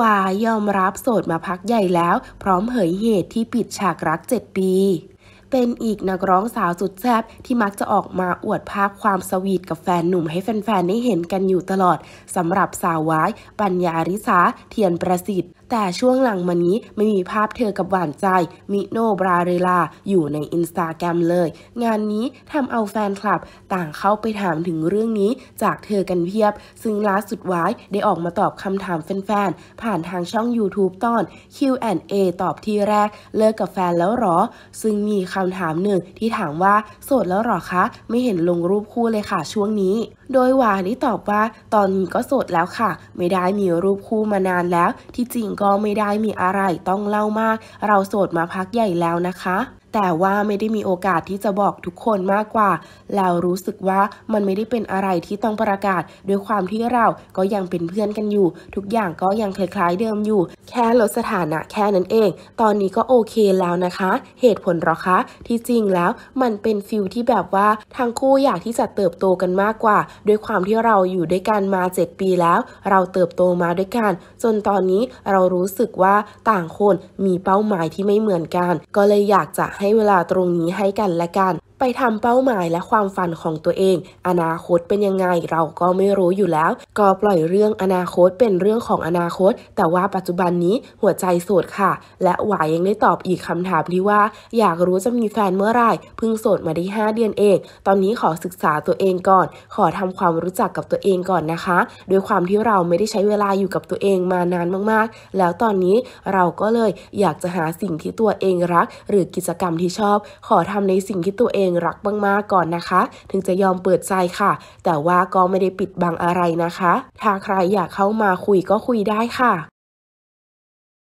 วายอมรับโสดมาพักใหญ่แล้ว พร้อมเผยเหตุที่ปิดฉากรัก 7 ปี เป็นอีกนักร้องสาวสุดแซ่บที่มักจะออกมาอวดภาพความสวีทกับแฟนหนุ่มให้แฟนๆ ได้เห็นกันอยู่ตลอดสำหรับสาววายปัญญาริสาเทียนประสิทธิ์ แต่ช่วงหลังมานี้ไม่มีภาพเธอกับหวานใจ มิโนบราเรลา อยู่ในอินสตาแกรมเลย งานนี้ทำเอาแฟนคลับ ต่างเข้าไปถามถึงเรื่องนี้จากเธอกันเพียบ ซึ่งล่าสุดวายได้ออกมาตอบคำถามแฟนๆ ผ่านทางช่อง YouTube ตอน Q&A ตอบที่แรก เลิกกับแฟนแล้วหรอ ซึ่งมีคคำถามหนึ่งที่ถามว่าโสดแล้วหรอคะ ไม่เห็นลงรูปคู่เลยค่ะช่วงนี้ โดยหวานได้ตอบว่าตอนนี้ก็โสดแล้วค่ะ ไม่ได้มีรูปคู่มานานแล้ว ที่จริงก็ไม่ได้มีอะไรต้องเล่ามาก เราโสดมาพักใหญ่แล้วนะคะแต่ว่าไม่ได้มีโอกาสที่จะบอกทุกคนมากกว่า แล้วรู้สึกว่ามันไม่ได้เป็นอะไรที่ต้องประกาศ ด้วยความที่เราก็ยังเป็นเพื่อนกันอยู่ ทุกอย่างก็ยังคล้ายๆเดิมอยู่ แค่ลดสถานะแค่นั้นเอง ตอนนี้ก็โอเคแล้วนะคะ เหตุผลหรอคะ ที่จริงแล้วมันเป็นฟิลที่แบบว่าทั้งคู่อยากที่จะเติบโตกันมากกว่าด้วยความที่เราอยู่ด้วยกันมา 7 ปีแล้ว เราเติบโตมาด้วยกัน จนตอนนี้เรารู้สึกว่าต่างคนมีเป้าหมายที่ไม่เหมือนกัน ก็เลยอยากจะให้เวลาตรงนี้ให้กันและกัน ไปทำเป้าหมายและความฝันของตัวเอง อนาคตเป็นยังไงเราก็ไม่รู้อยู่แล้ว ก็ปล่อยเรื่องอนาคตเป็นเรื่องของอนาคต แต่ว่าปัจจุบันนี้หัวใจโสดค่ะ และหวายยังได้ตอบอีกคำถามที่ว่า อยากรู้จะมีแฟนเมื่อไหร่เพิ่งโสดมาได้ 5 เดือนเอง ตอนนี้ขอศึกษาตัวเองก่อน ขอทำความรู้จักกับตัวเองก่อนนะคะโดยความที่เราไม่ได้ใช้เวลาอยู่กับตัวเองมานานมากๆ แล้วตอนนี้เราก็เลยอยากจะหาสิ่งที่ตัวเองรัก หรือกิจกรรมที่ชอบ ขอทำในสิ่งที่ตัวเองงรักมากๆก่อนนะคะ ถึงจะยอมเปิดใจค่ะ แต่ว่าก็ไม่ได้ปิดบังอะไรนะคะ ถ้าใครอยากเข้ามาคุยก็คุยได้ค่ะ